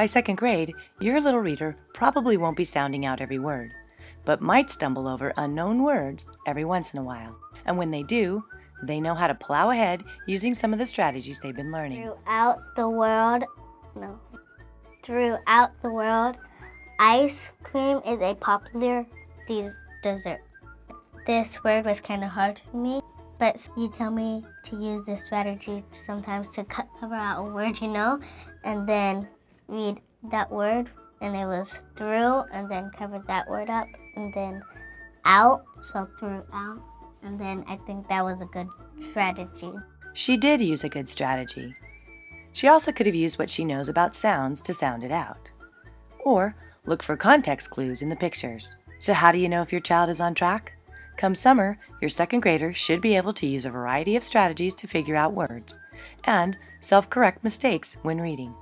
By second grade, your little reader probably won't be sounding out every word, but might stumble over unknown words every once in a while. And when they do, they know how to plow ahead using some of the strategies they've been learning. Throughout the world, no. Throughout the world, ice cream is a popular dessert. This word was kind of hard for me, but you tell me to use this strategy sometimes to cover out a word you know, and then read that word, and it was through, and then covered that word up, and then out, so through out. and then I think that was a good strategy. She did use a good strategy. She also could have used what she knows about sounds to sound it out. Or look for context clues in the pictures. So, how do you know if your child is on track? Come summer, your second grader should be able to use a variety of strategies to figure out words and self correct mistakes when reading.